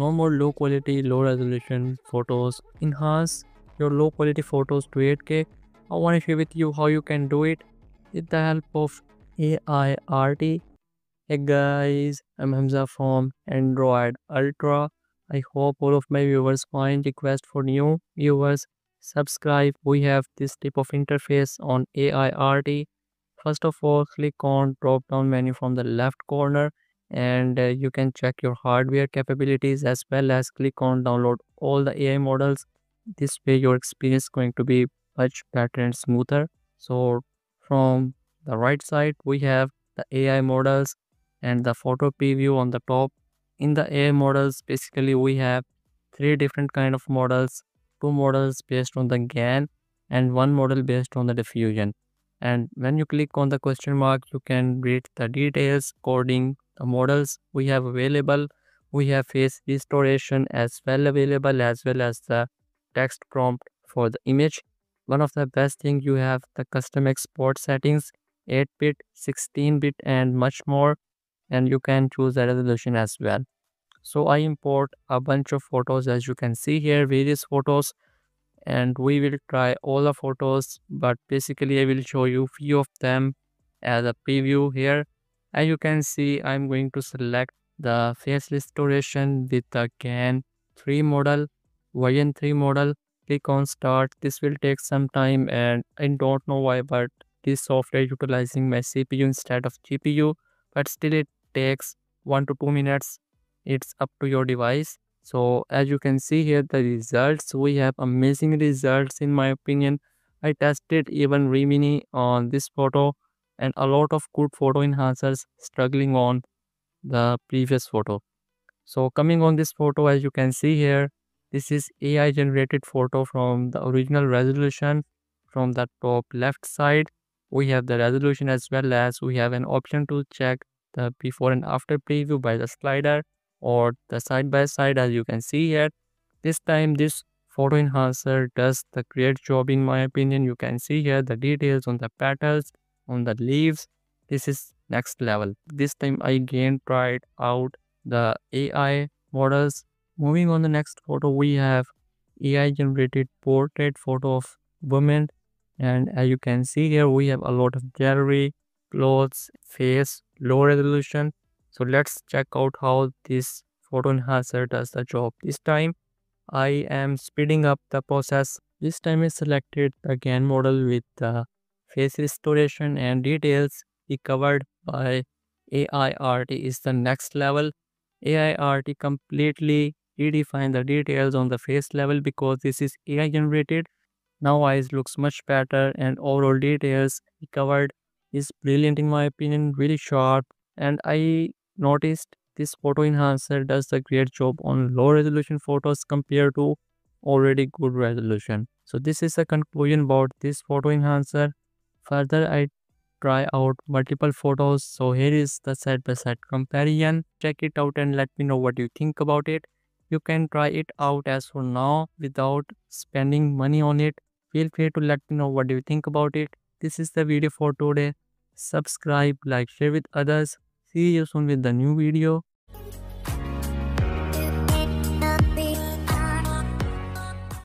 no more low quality low resolution photos. Enhance your low quality photos to 8k i want to share with you how you can do it with the help of ai rt hey guys i'm hamza from android ultra. I hope all of my viewers find request for new viewers. Subscribe. We have this type of interface on ai rt first of all click on drop down menu from the left corner and uh, you can check your hardware capabilities as well as click on download all the AI models. This way your experience is going to be much better and smoother. So from the right side, we have the AI models and the photo preview on the top. In the AI models, basically we have three different kind of models, two models based on the GAN and one model based on the diffusion. And when you click on the question mark, you can read the details, coding, the models we have available. We have face restoration as well available as well as the text prompt for the image. One of the best thing you have the custom export settings 8 bit 16 bit and much more. And you can choose the resolution as well. So i import a bunch of photos as you can see here various photos and we will try all the photos but basically i will show you few of them as a preview here. As you can see i'm going to select the face restoration with the GAN 3 model version 3 model. Click on start. This will take some time and i don't know why but this software utilizing my cpu instead of gpu but still it takes one to two minutes. It's up to your device so as you can see here the results we have amazing results in my opinion. I tested even remini on this photo and a lot of good photo enhancers struggling on the previous photo. So coming on this photo as you can see here this is ai generated photo from the original resolution from the top left side. We have the resolution as well as we have an option to check the before and after preview by the slider or the side by side as you can see here. This time this photo enhancer does the great job in my opinion. You can see here the details on the petals on the leaves. This is next level. This time i again tried out the ai models. Moving on the next photo we have ai generated portrait photo of women. And as you can see here we have a lot of jewelry clothes face low resolution so let's check out how this photo enhancer does the job this time i am speeding up the process this time i selected the GAN model with the face restoration and details recovered by Aiarty is the next level. Aiarty completely redefine the details on the face level because this is AI generated. Now eyes looks much better and overall details recovered is brilliant in my opinion, really sharp. And I noticed this photo enhancer does a great job on low resolution photos compared to already good resolution. So this is a conclusion about this photo enhancer. Further, I try out multiple photos. So here is the side by side comparison. Check it out and let me know what you think about it. You can try it out as for now without spending money on it. Feel free to let me know what you think about it. This is the video for today. Subscribe, like, share with others. See you soon with the new video.